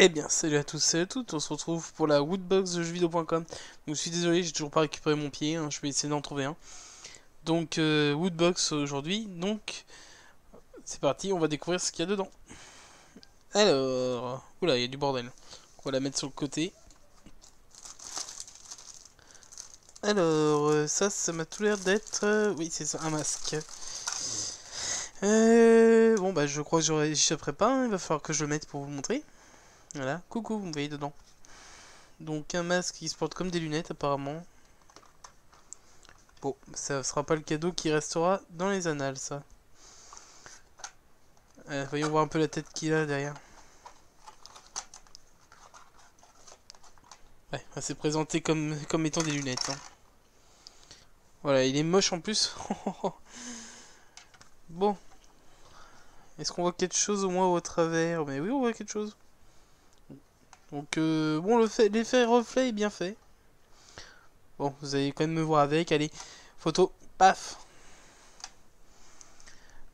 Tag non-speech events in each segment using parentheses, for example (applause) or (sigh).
Eh bien, salut à tous et à toutes, on se retrouve pour la Woodbox de jeuxvideo.com. Je suis désolé, j'ai toujours pas récupéré mon pied, hein, je vais essayer d'en trouver un. Donc, euh, Woodbox aujourd'hui, donc, c'est parti, on va découvrir ce qu'il y a dedans. Alors, oula, il y a du bordel. On va la mettre sur le côté. Alors, euh, ça, ça m'a tout l'air d'être... Euh, oui, c'est ça, un masque. bon, bah, je crois que j'y pas, hein, il va falloir que je le mette pour vous montrer. Voilà, coucou, vous me voyez dedans. Donc un masque qui se porte comme des lunettes apparemment. Bon, ça sera pas le cadeau qui restera dans les annales, ça. Euh, voyons voir un peu la tête qu'il a derrière. Ouais, c'est présenté comme, comme étant des lunettes. Hein. Voilà, il est moche en plus. (laughs) bon. Est-ce qu'on voit quelque chose au moins au travers? Mais oui, on voit quelque chose. Donc, euh, bon, l'effet reflet est bien fait. Bon, vous allez quand même me voir avec. Allez, photo, paf.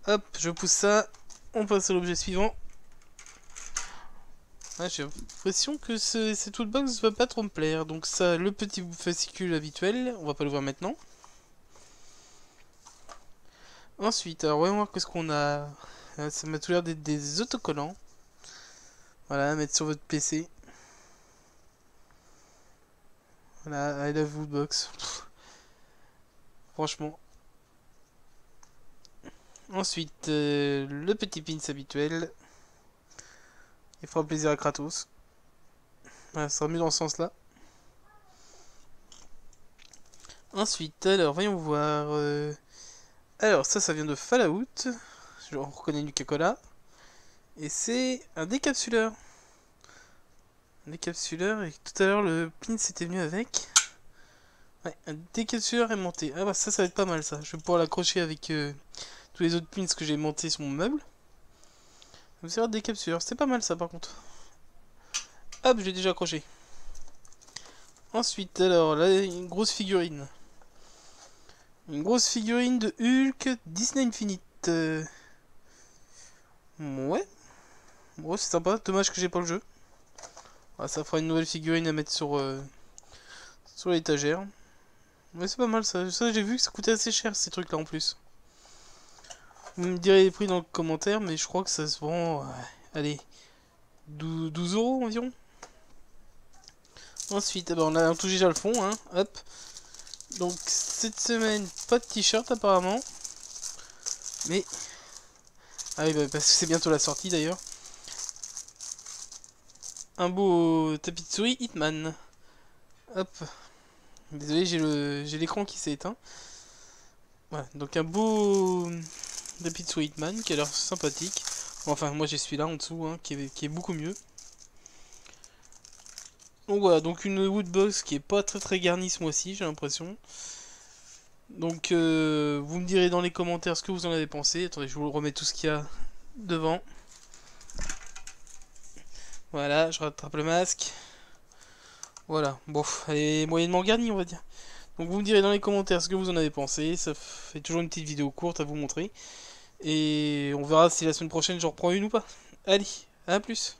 Hop, je pousse ça. On passe à l'objet suivant. J'ai l'impression que cette toolbox va pas trop me plaire. Donc ça, le petit fascicule habituel, on va pas l'ouvrir maintenant. Ensuite, alors voyons voir qu'est-ce qu'on a. Euh, ça m'a tout l'air d'être des autocollants. Voilà, à mettre sur votre PC. Voilà, I love Woodbox. Franchement. Ensuite, euh, le petit pins habituel. Il fera plaisir à Kratos. Voilà, ça sera mieux dans ce sens-là. Ensuite, alors, voyons voir. Euh, alors, ça, ça vient de Fallout. Je reconnais du Cola. Et c'est un décapsuleur décapsuleur et tout à l'heure le pin c'était venu avec. Ouais, un décapsuleur est monté. Ah bah ça, ça va être pas mal ça. Je vais pouvoir l'accrocher avec euh, tous les autres pins que j'ai montés sur mon meuble. Donc c'est un décapsuleur. C'est pas mal ça par contre. Hop, je l'ai déjà accroché. Ensuite, alors là, une grosse figurine. Une grosse figurine de Hulk Disney Infinite. Euh, ouais. Bon, c'est sympa. Dommage que j'ai pas le jeu. Ah, ça fera une nouvelle figurine à mettre sur, euh, sur l'étagère. Mais c'est pas mal ça. J'ai vu que ça coûtait assez cher ces trucs là en plus. Vous me direz les prix dans le commentaire, mais je crois que ça se vend. allez, 12, euros environ. Ensuite, eh ben, on a tout déjà le fond, hein. Hop. Donc, cette semaine, pas de t-shirt apparemment. Mais. Ah oui, bah, parce que c'est bientôt la sortie d'ailleurs un beau tapis de souris Hitman. Hop. Désolé, j'ai l'écran qui s'est éteint. Voilà, donc un beau tapis de souris Hitman qui a l'air sympathique. Enfin, moi j'ai celui-là en dessous, hein, qui, est, beaucoup mieux. Donc voilà, donc une woodbox qui est pas très très garnie ce mois-ci, j'ai l'impression. Donc euh, vous me direz dans les commentaires ce que vous en avez pensé. Attendez, je vous remets tout ce qu'il y a devant. Voilà, je rattrape le masque. Voilà, bon, elle est moyennement garnie, on va dire. Donc vous me direz dans les commentaires ce que vous en avez pensé. Ça fait toujours une petite vidéo courte à vous montrer. Et on verra si la semaine prochaine j'en reprends une ou pas. Allez, à plus